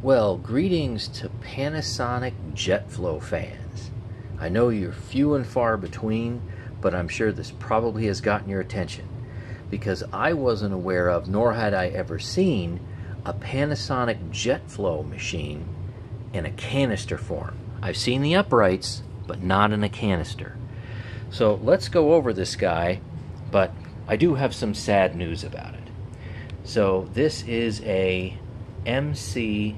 Well, greetings to Panasonic JetFlow fans. I know you're few and far between, but I'm sure this probably has gotten your attention because I wasn't aware of, nor had I ever seen, a Panasonic JetFlow machine in a canister form. I've seen the uprights, but not in a canister. So let's go over this guy, but I do have some sad news about it. So this is a MC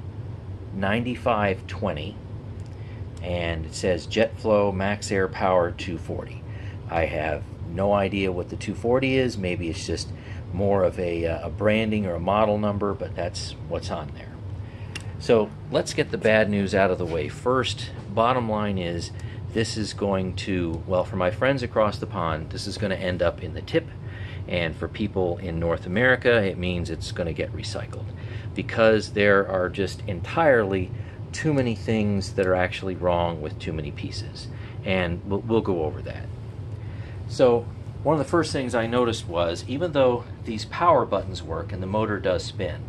9520 and it says JetFlow Max Air Power 240. I have no idea what the 240 is. Maybe it's just more of a, uh, a branding or a model number, but that's what's on there. So let's get the bad news out of the way first. Bottom line is this is going to, well, for my friends across the pond, this is going to end up in the tip. And for people in North America, it means it's going to get recycled because there are just entirely too many things that are actually wrong with too many pieces. And we'll, we'll go over that. So one of the first things I noticed was even though these power buttons work and the motor does spin,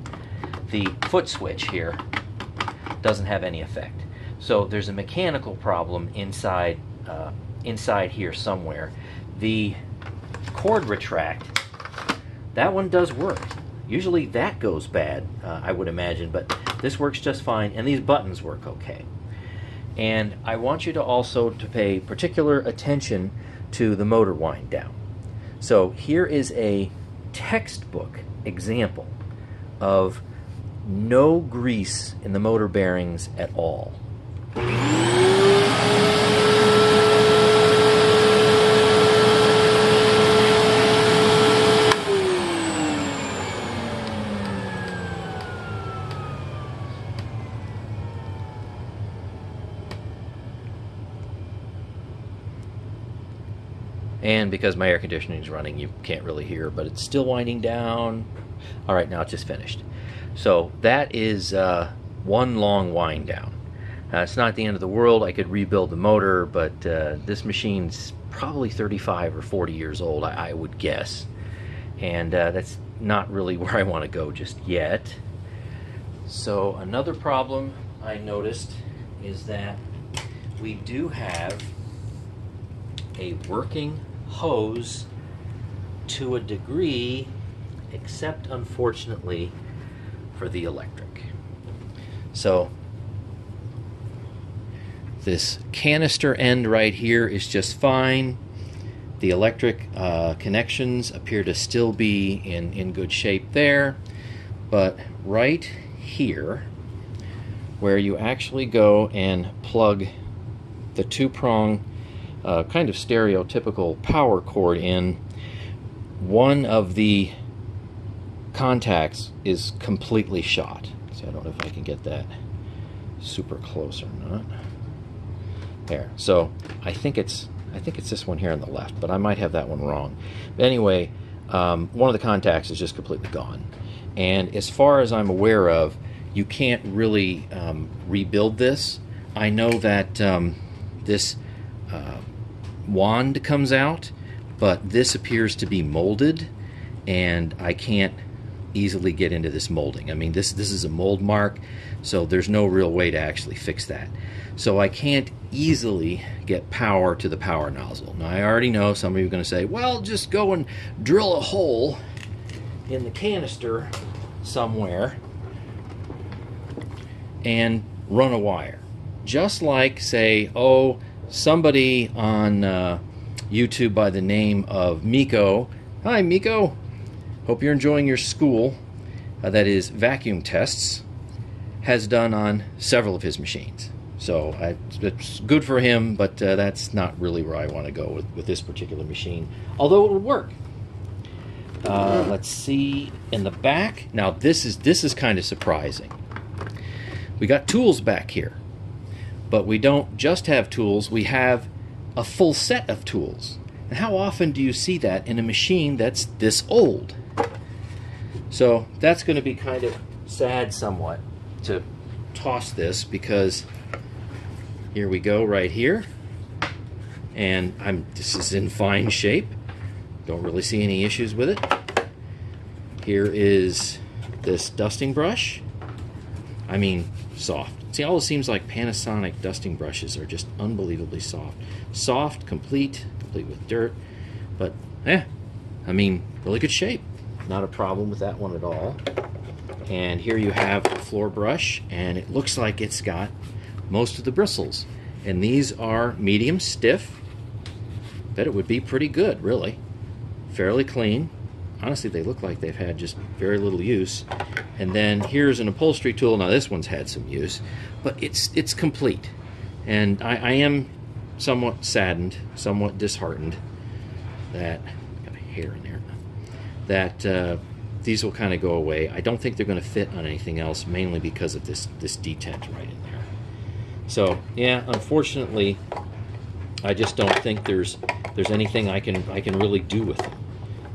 the foot switch here doesn't have any effect. So there's a mechanical problem inside uh, inside here somewhere. The cord retract, that one does work. Usually that goes bad, uh, I would imagine, but this works just fine, and these buttons work okay. And I want you to also to pay particular attention to the motor wind down. So here is a textbook example of no grease in the motor bearings at all. And because my air conditioning is running, you can't really hear, but it's still winding down. All right, now it's just finished. So that is uh, one long wind down. Uh, it's not the end of the world. I could rebuild the motor, but uh, this machine's probably 35 or 40 years old, I, I would guess. And uh, that's not really where I want to go just yet. So another problem I noticed is that we do have a working hose to a degree, except unfortunately for the electric. So this canister end right here is just fine. The electric uh, connections appear to still be in, in good shape there. But right here, where you actually go and plug the two prong uh, kind of stereotypical power cord in, one of the contacts is completely shot. See, I don't know if I can get that super close or not. There. So I think it's I think it's this one here on the left, but I might have that one wrong. But anyway, um, one of the contacts is just completely gone. And as far as I'm aware of, you can't really um, rebuild this. I know that um, this uh, wand comes out, but this appears to be molded, and I can't easily get into this molding. I mean, this this is a mold mark, so there's no real way to actually fix that. So I can't easily get power to the power nozzle. Now I already know some of you are going to say, well, just go and drill a hole in the canister somewhere and run a wire. Just like, say, oh, somebody on uh, YouTube by the name of Miko. Hi, Miko. Hope you're enjoying your school. Uh, that is vacuum tests has done on several of his machines. So I, it's good for him, but uh, that's not really where I want to go with, with this particular machine. Although it would work. Uh, let's see in the back. Now this is this is kind of surprising. We got tools back here, but we don't just have tools. We have a full set of tools. And how often do you see that in a machine that's this old? So that's going to be kind of sad somewhat to toss this because here we go right here. And I'm this is in fine shape. Don't really see any issues with it. Here is this dusting brush. I mean, soft. See, all it seems like Panasonic dusting brushes are just unbelievably soft. Soft, complete, complete with dirt, but eh, I mean, really good shape. Not a problem with that one at all. And here you have a floor brush, and it looks like it's got most of the bristles. And these are medium stiff. Bet it would be pretty good, really. Fairly clean. Honestly, they look like they've had just very little use. And then here's an upholstery tool. Now this one's had some use, but it's it's complete. And I, I am somewhat saddened, somewhat disheartened that got a hair in there. That uh, these will kind of go away. I don't think they're going to fit on anything else, mainly because of this this detent right in there. So yeah, unfortunately, I just don't think there's there's anything I can I can really do with them.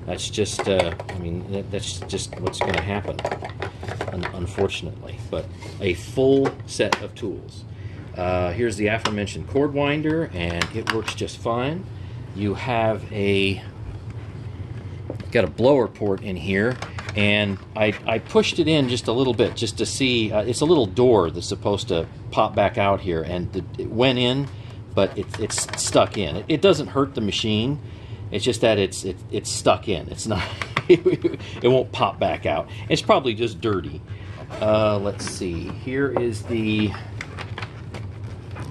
That's just uh, I mean that, that's just what's going to happen, un unfortunately. But a full set of tools. Uh, here's the aforementioned cord winder, and it works just fine. You have a got a blower port in here and I, I pushed it in just a little bit just to see uh, it's a little door that's supposed to pop back out here and the, it went in but it, it's stuck in it, it, doesn't hurt the machine it's just that it's it, it's stuck in it's not it won't pop back out it's probably just dirty uh, let's see here is the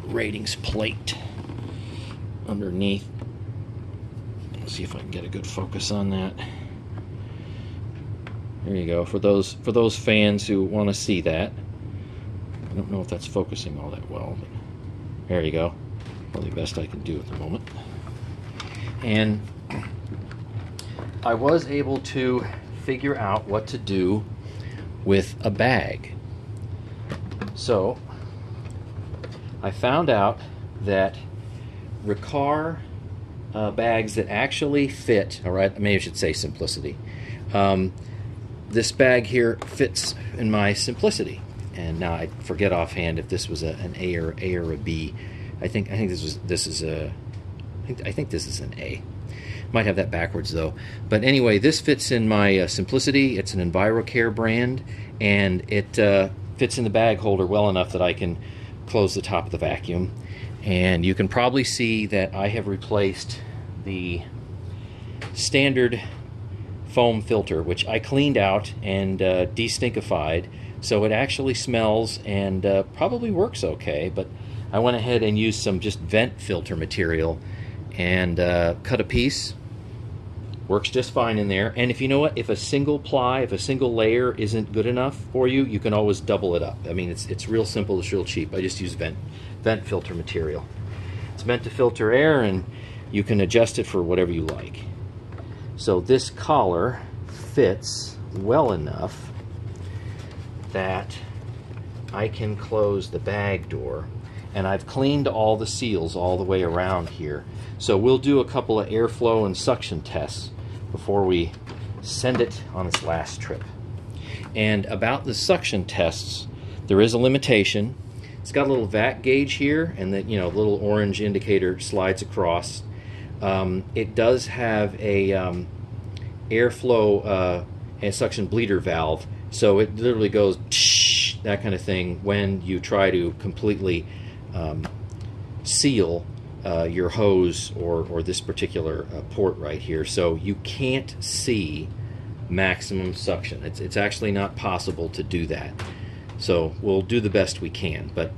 ratings plate underneath let's see if I can get a good focus on that there you go. For those for those fans who want to see that. I don't know if that's focusing all that well, but there you go. Probably the best I can do at the moment. And I was able to figure out what to do with a bag. So I found out that Riccar uh, bags that actually fit, all right, maybe I should say simplicity, um, this bag here fits in my simplicity. And now I forget offhand if this was a, an A or A or a B. I think I think this was this is a I think, I think this is an A. Might have that backwards though. But anyway, this fits in my uh, simplicity. It's an EnviroCare brand, and it uh, fits in the bag holder well enough that I can close the top of the vacuum. And you can probably see that I have replaced the standard foam filter, which I cleaned out and uh, destinkified, so it actually smells and uh, probably works okay. But I went ahead and used some just vent filter material and uh, cut a piece. Works just fine in there. And if you know what, if a single ply, if a single layer isn't good enough for you, you can always double it up. I mean, it's it's real simple. It's real cheap. I just use vent vent filter material. It's meant to filter air, and you can adjust it for whatever you like. So this collar fits well enough that I can close the bag door and I've cleaned all the seals all the way around here. So we'll do a couple of airflow and suction tests before we send it on its last trip. And about the suction tests, there is a limitation. It's got a little vac gauge here and the you know little orange indicator slides across um, it does have a um, airflow uh, and suction bleeder valve, so it literally goes that kind of thing when you try to completely um, seal uh, your hose or, or this particular uh, port right here. So you can't see maximum suction. It's, it's actually not possible to do that. So we'll do the best we can, but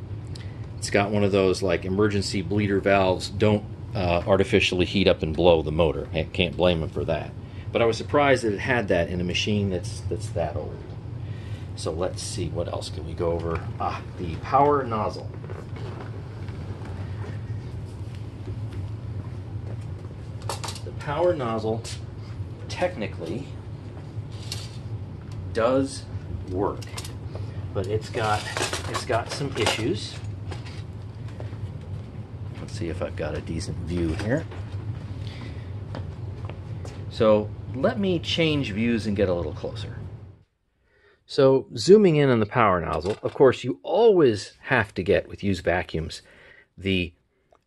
it's got one of those like emergency bleeder valves. Don't uh, artificially heat up and blow the motor. I can't blame them for that. But I was surprised that it had that in a machine that's that's that old. So let's see what else can we go over. Ah, the power nozzle. The power nozzle technically does work, but it's got it's got some issues Let's see if I've got a decent view here. So let me change views and get a little closer. So zooming in on the power nozzle, of course you always have to get, with used vacuums, the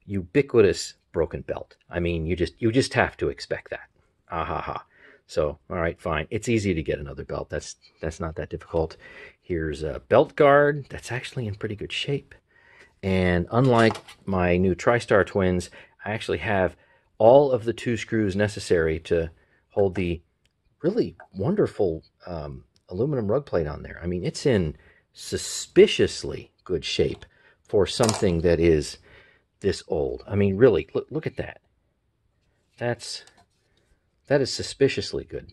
ubiquitous broken belt. I mean, you just you just have to expect that. Ah ha ha. So, all right, fine. It's easy to get another belt. That's that's not that difficult. Here's a belt guard that's actually in pretty good shape. And unlike my new TriStar twins, I actually have all of the two screws necessary to hold the really wonderful um, aluminum rug plate on there. I mean, it's in suspiciously good shape for something that is this old. I mean, really, look, look at that. That's that is suspiciously good,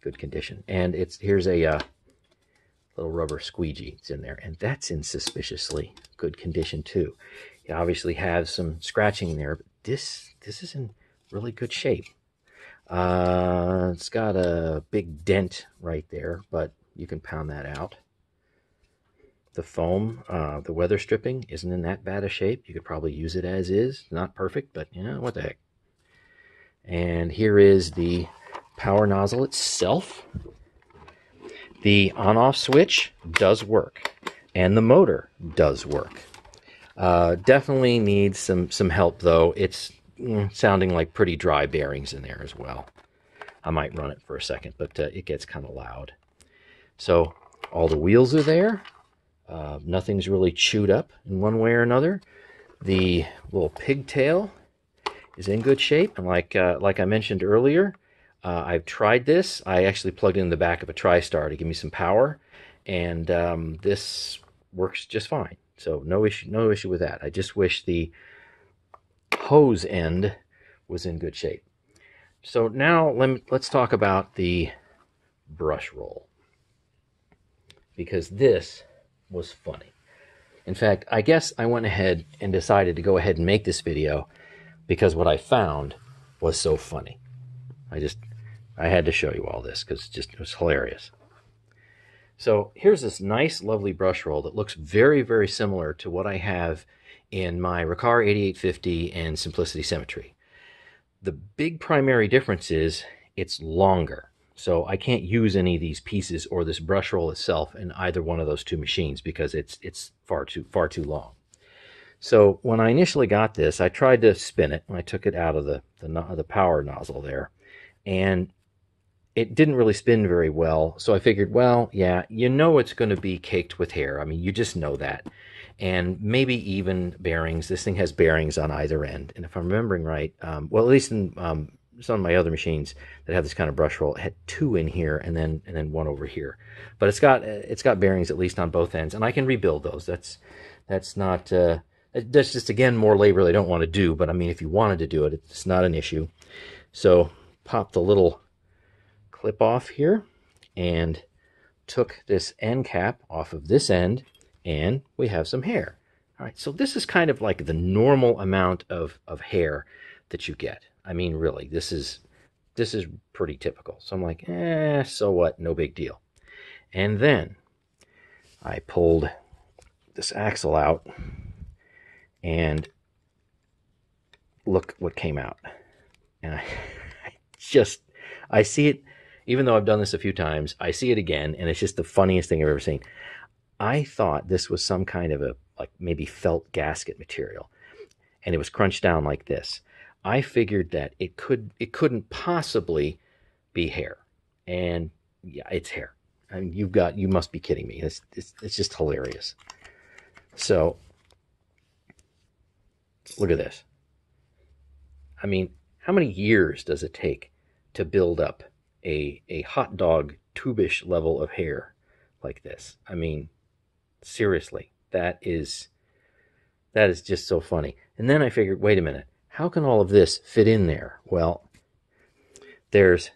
good condition. And it's here's a uh, little rubber squeegee. It's in there, and that's in suspiciously good condition too. It obviously has some scratching in there, but this this is in really good shape. Uh, it's got a big dent right there, but you can pound that out. The foam, uh, the weather stripping isn't in that bad a shape. You could probably use it as is. Not perfect, but you know, what the heck. And here is the power nozzle itself. The on-off switch does work, and the motor does work. Uh, definitely needs some, some help, though. It's mm, sounding like pretty dry bearings in there as well. I might run it for a second, but uh, it gets kind of loud. So all the wheels are there. Uh, nothing's really chewed up in one way or another. The little pigtail is in good shape. And like, uh, like I mentioned earlier, uh, I've tried this. I actually plugged in the back of a TriStar to give me some power. And um, this works just fine. So no issue, no issue with that. I just wish the hose end was in good shape. So now let let's talk about the brush roll. Because this was funny. In fact, I guess I went ahead and decided to go ahead and make this video because what I found was so funny. I just, I had to show you all this because just it was hilarious. So here's this nice, lovely brush roll that looks very, very similar to what I have in my Riccar 8850 and Simplicity Symmetry. The big primary difference is it's longer. So I can't use any of these pieces or this brush roll itself in either one of those two machines because it's it's far too far too long. So when I initially got this, I tried to spin it. I took it out of the, the, the power nozzle there. And it didn't really spin very well. So I figured, well, yeah, you know it's going to be caked with hair. I mean, you just know that. And maybe even bearings. This thing has bearings on either end. And if I'm remembering right, um, well, at least in um, some of my other machines that have this kind of brush roll, had two in here and then and then one over here. But it's got it's got bearings at least on both ends, and I can rebuild those. That's that's not uh, that's just again more labor they don't want to do. But I mean, if you wanted to do it, it's not an issue. So pop the little clip off here and took this end cap off of this end and we have some hair. All right, so this is kind of like the normal amount of, of hair that you get. I mean, really, this is this is pretty typical. So I'm like, eh, so what? No big deal. And then I pulled this axle out and look what came out. And I, I just, I see it, even though I've done this a few times, I see it again, and it's just the funniest thing I've ever seen. I thought this was some kind of a, like maybe felt gasket material, and it was crunched down like this. I figured that it could, it couldn't possibly be hair, and yeah, it's hair. I mean, you've got, you must be kidding me. It's, it's, it's just hilarious. So look at this. I mean, how many years does it take to build up a, a hot dog tubish level of hair like this? I mean, seriously, that is that is just so funny. And then I figured, wait a minute, how can all of this fit in there? Well, there's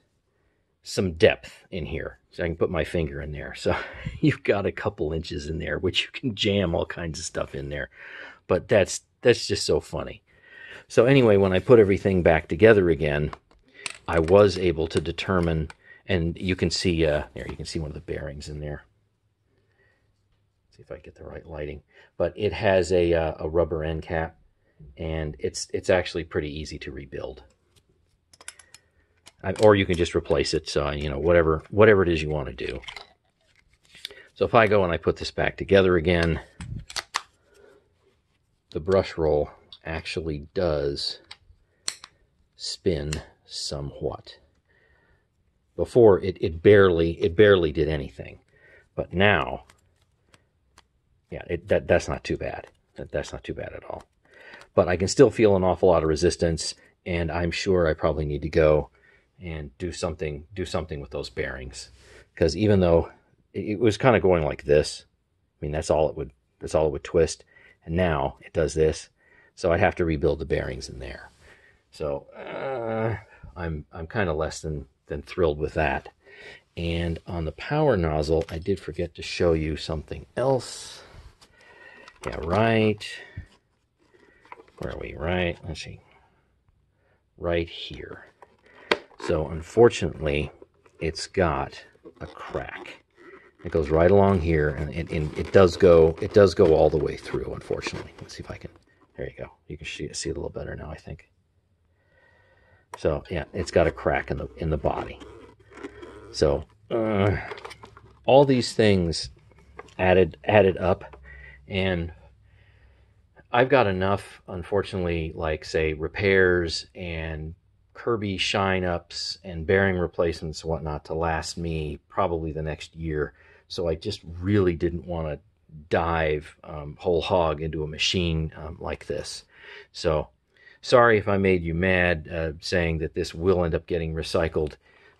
some depth in here. So I can put my finger in there. So you've got a couple inches in there, which you can jam all kinds of stuff in there. But that's that's just so funny. So anyway, when I put everything back together again, I was able to determine, and you can see, uh, there, you can see one of the bearings in there. see if I get the right lighting. But it has a, uh, a rubber end cap, and it's, it's actually pretty easy to rebuild. I, or you can just replace it, so, you know, whatever, whatever it is you want to do. So if I go and I put this back together again, the brush roll actually does spin somewhat. Before it, it barely it barely did anything. But now yeah, it, that that's not too bad. That, that's not too bad at all. But I can still feel an awful lot of resistance, and I'm sure I probably need to go and do something do something with those bearings because even though it, was kind of going like this, I mean that's all it would that's all it would twist, and now it does this, so I have to rebuild the bearings in there. So uh, I'm I'm kind of less than than thrilled with that. And on the power nozzle, I did forget to show you something else. Yeah, right. Where are we? Right. Let's see. Right here. So unfortunately, it's got a crack. It goes right along here, and it, and it does go. It does go all the way through. Unfortunately, let's see if I can. There you go. You can see, see it a little better now. I think. So yeah, it's got a crack in the in the body. So uh, all these things added added up, and I've got enough, unfortunately, like say repairs and Kirby shine ups and bearing replacements and whatnot to last me probably the next year. So I just really didn't want to dive um, whole hog into a machine um, like this. So sorry if I made you mad uh, saying that this will end up getting recycled,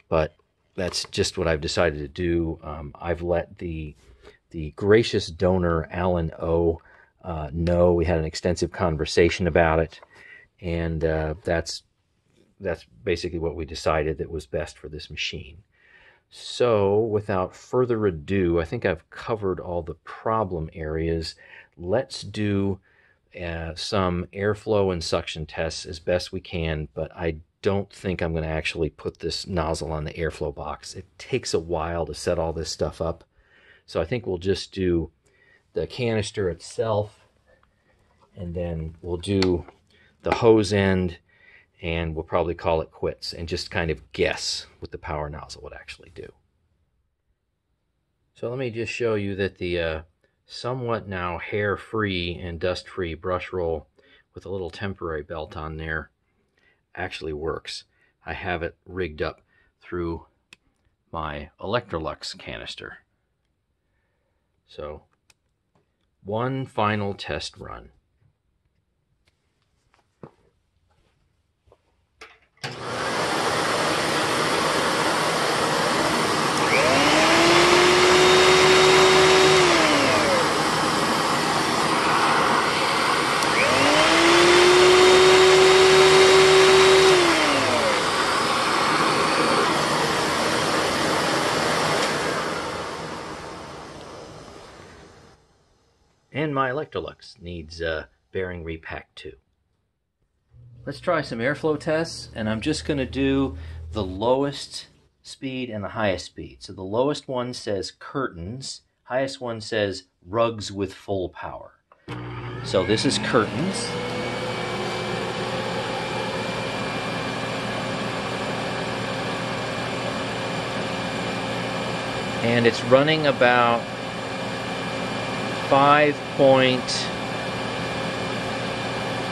but that's just what I've decided to do. Um, I've let the the gracious donor Alan O uh, know. We had an extensive conversation about it, and uh, that's that's basically what we decided that was best for this machine. So, without further ado, I think I've covered all the problem areas. Let's do uh, some airflow and suction tests as best we can, but I don't think I'm going to actually put this nozzle on the airflow box. It takes a while to set all this stuff up. So I think we'll just do the canister itself and then we'll do the hose end and we'll probably call it quits and just kind of guess what the power nozzle would actually do. So let me just show you that the uh, somewhat now hair-free and dust-free brush roll with a little temporary belt on there actually works. I have it rigged up through my Electrolux canister. So one final test run. And my Electrolux needs uh, bearing repack too. Let's try some airflow tests, and I'm just going to do the lowest speed and the highest speed. So the lowest one says curtains, highest one says rugs with full power. So this is curtains. And it's running about five point,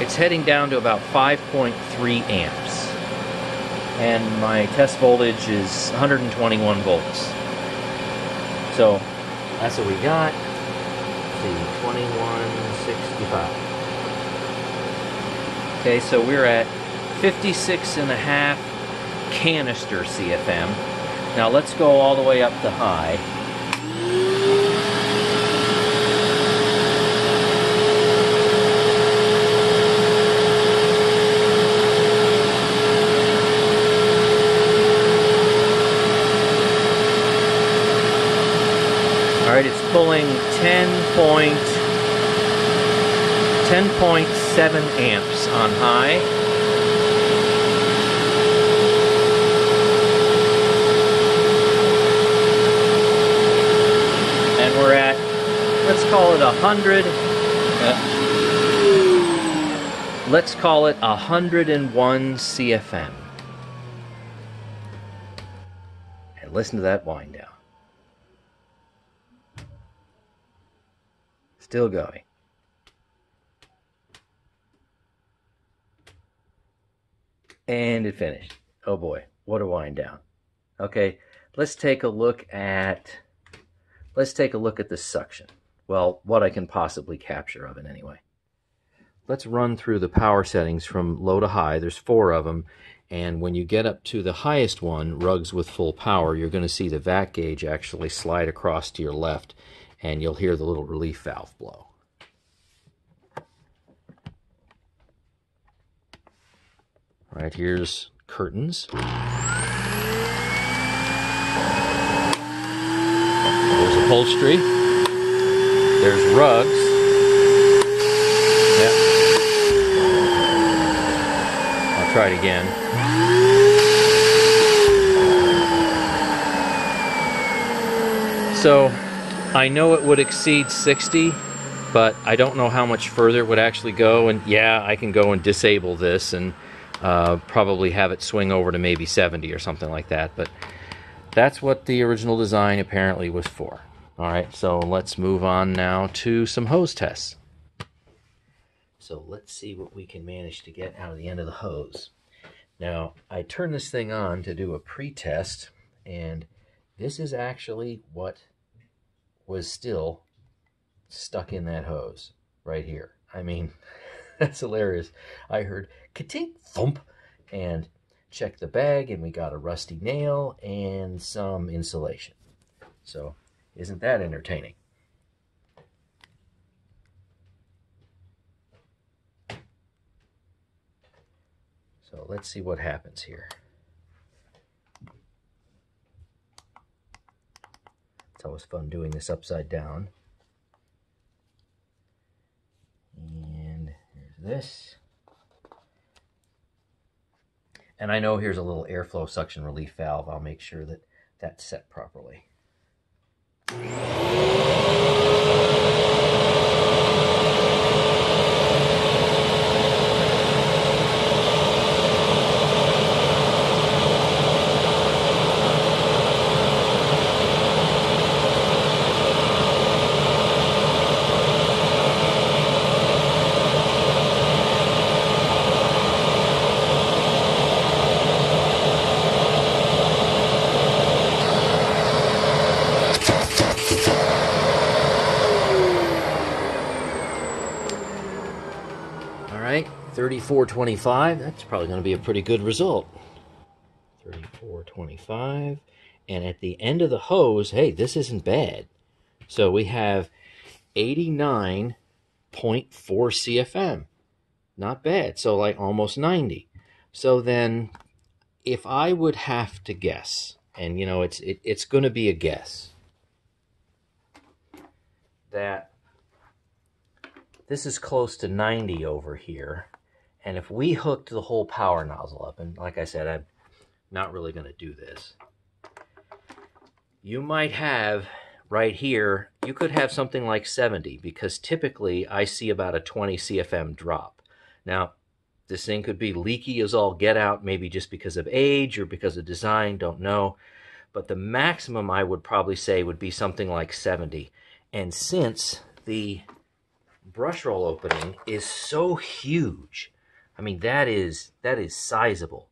it's heading down to about 5.3 amps. And my test voltage is 121 volts. So that's what we got. Let's see, 2165. Okay, so we're at 56 and a half canister CFM. Now let's go all the way up to high. Pulling 10 point, 10.7 amps on high. And we're at, let's call it a hundred. Uh, let's call it 101 CFM. And listen to that wind down. Still going. And it finished. Oh boy, what a wind down. Okay, let's take a look at let's take a look at the suction. well, what I can possibly capture of it anyway. Let's run through the power settings from low to high. There's four of them. And when you get up to the highest one, rugs with full power, you're going to see the vac gauge actually slide across to your left and you'll hear the little relief valve blow. Right, here's curtains. There's upholstery. There's rugs. Yep. I'll try it again. So I know it would exceed 60, but I don't know how much further it would actually go. And yeah, I can go and disable this and uh, probably have it swing over to maybe 70 or something like that. But that's what the original design apparently was for. All right, so let's move on now to some hose tests. So let's see what we can manage to get out of the end of the hose. Now, I turned this thing on to do a pre-test, and this is actually what was still stuck in that hose right here. I mean, that's hilarious. I heard ka-tink thump and checked the bag and we got a rusty nail and some insulation. So isn't that entertaining? So let's see what happens here. It's always fun doing this upside down. And here's this. And I know here's a little airflow suction relief valve. I'll make sure that that's set properly. All right, 34.25. That's probably going to be a pretty good result. 34.25. And at the end of the hose, hey, this isn't bad. So we have 89.4 CFM. Not bad. So like almost 90. So then if I would have to guess, and you know, it's it, it's going to be a guess that this is close to 90 over here. And if we hooked the whole power nozzle up, and like I said, I'm not really going to do this, you might have right here, you could have something like 70 because typically I see about a 20 CFM drop. Now, this thing could be leaky as all get out, maybe just because of age or because of design, don't know. But the maximum I would probably say would be something like 70. And since the brush roll opening is so huge. I mean, that is that is sizable.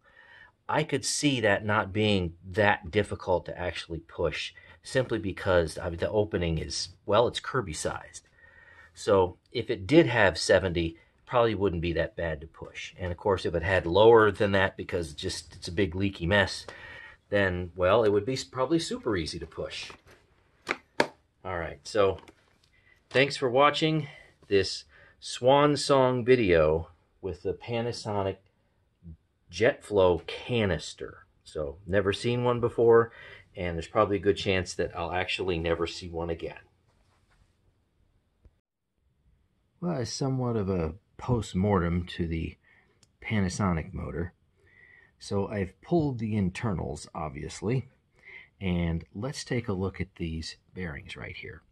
I could see that not being that difficult to actually push simply because I mean, the opening is, well, it's Kirby sized. So if it did have 70, probably wouldn't be that bad to push. And of course, if it had lower than that because just it's a big leaky mess, then, well, it would be probably super easy to push. All right, so thanks for watching this swan song video with the Panasonic JetFlow canister. So never seen one before, and there's probably a good chance that I'll actually never see one again. Well, it's somewhat of a post-mortem to the Panasonic motor. So I've pulled the internals, obviously, and let's take a look at these bearings right here.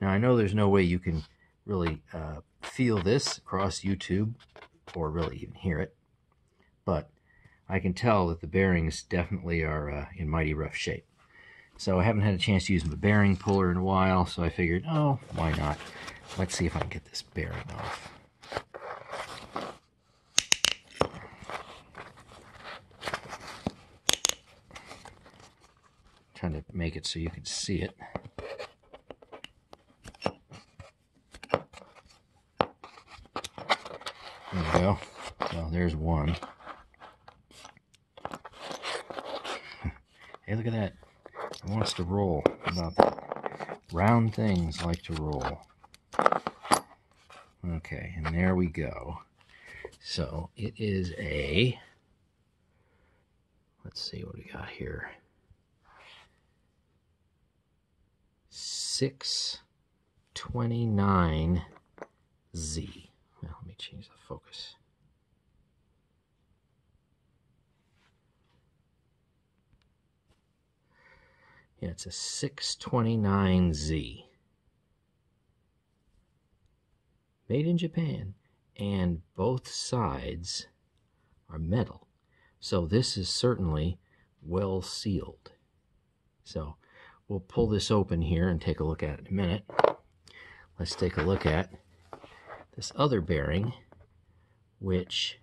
Now, I know there's no way you can really uh, feel this across YouTube or really even hear it, but I can tell that the bearings definitely are uh, in mighty rough shape. So I haven't had a chance to use my bearing puller in a while, so I figured, oh, why not? Let's see if I can get this bearing off. trying to make it so you can see it. So there's one. hey, look at that. It wants to roll. About that? Round things like to roll. Okay, and there we go. So it is a, let's see what we got here. 629Z. Well, let me change the focus. Yeah, it's a 629Z. Made in Japan. And both sides are metal. So this is certainly well sealed. So we'll pull this open here and take a look at it in a minute. Let's take a look at this other bearing, which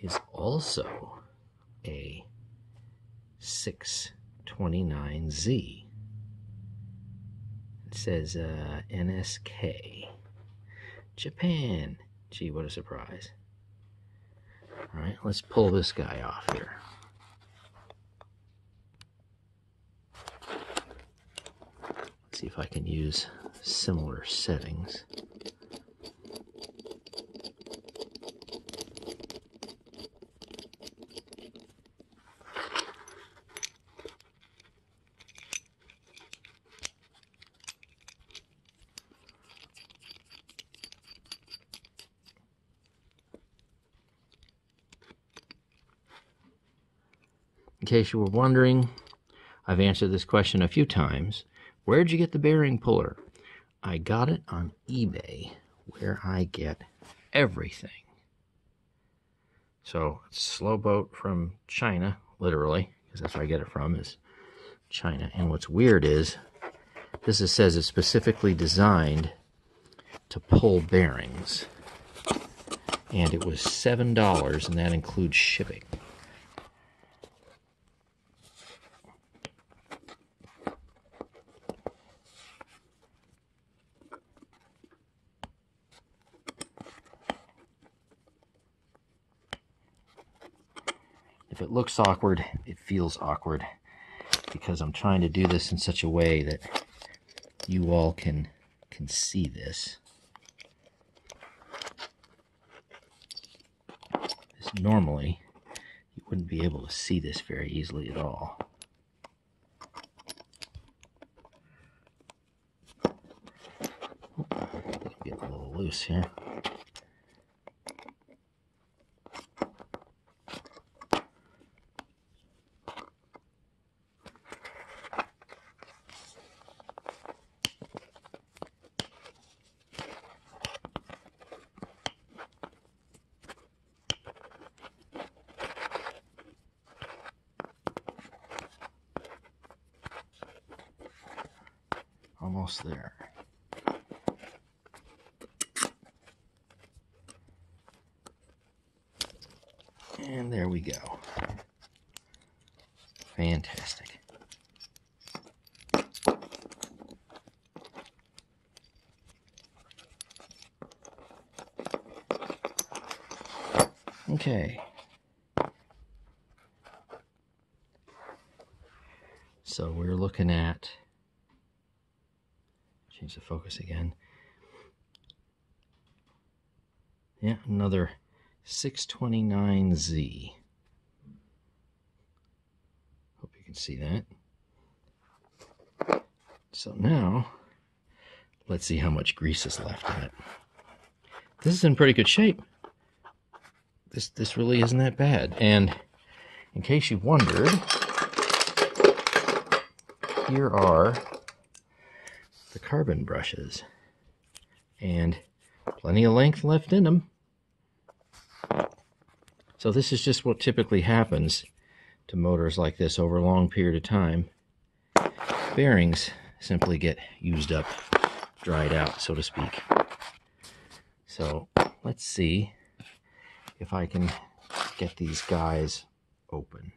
is also a 629Z. It says uh, NSK. Japan. Gee, what a surprise. All right, let's pull this guy off here. Let's see if I can use similar settings. Case you were wondering, I've answered this question a few times. Where'd you get the bearing puller? I got it on eBay, where I get everything. So, slow boat from China, literally, because that's where I get it from, is China. And what's weird is, this is, says it's specifically designed to pull bearings. And it was $7, and that includes shipping. It looks awkward, it feels awkward because I'm trying to do this in such a way that you all can can see this. this normally, you wouldn't be able to see this very easily at all. Get a little loose here. Almost there. And there we go. Fantastic. Okay. So we're looking at the focus again. Yeah, another 629Z. Hope you can see that. So now, let's see how much grease is left in it. This is in pretty good shape. This, this really isn't that bad. And in case you wondered, here are carbon brushes and plenty of length left in them. So this is just what typically happens to motors like this over a long period of time. Bearings simply get used up, dried out, so to speak. So let's see if I can get these guys open.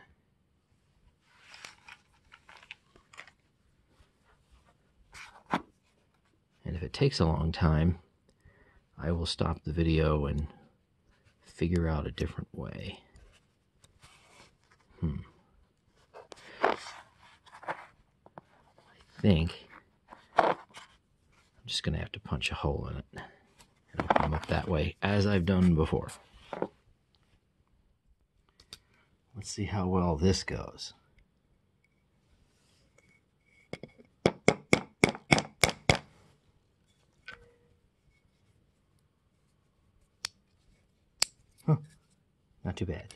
And if it takes a long time, I will stop the video and figure out a different way. Hmm. I think I'm just going to have to punch a hole in it. It'll come up that way, as I've done before. Let's see how well this goes. Not too bad.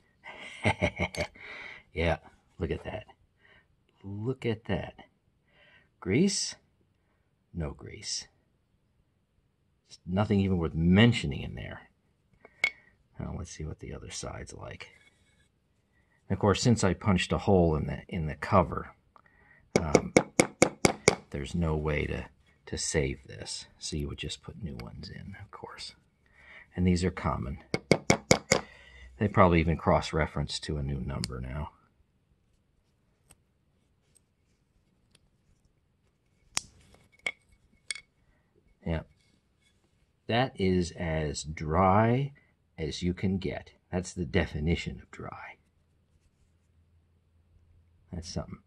yeah, look at that. Look at that. Grease? No grease. Nothing even worth mentioning in there. Now let's see what the other side's like. And of course, since I punched a hole in the in the cover, um, there's no way to to save this. So you would just put new ones in, of course. And these are common. They probably even cross-reference to a new number now. Yeah. That is as dry as you can get. That's the definition of dry. That's something.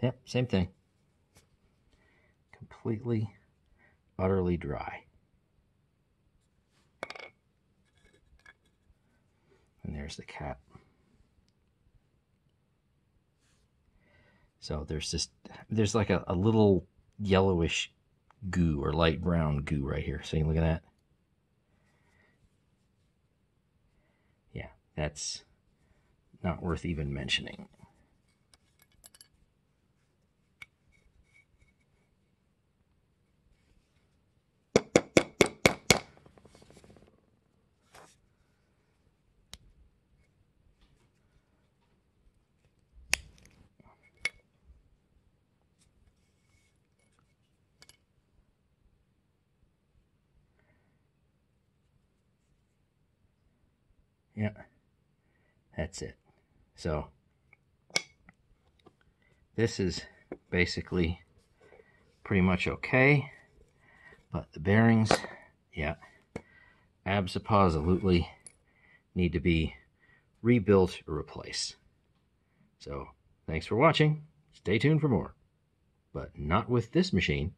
Yep, same thing. Completely, utterly dry. And there's the cap. So there's just, there's like a, a little yellowish goo or light brown goo right here. So you look at that. Yeah, that's not worth even mentioning. Yeah, that's it. So this is basically pretty much okay, but the bearings, yeah, absolutely need to be rebuilt or replaced. So thanks for watching. Stay tuned for more, but not with this machine.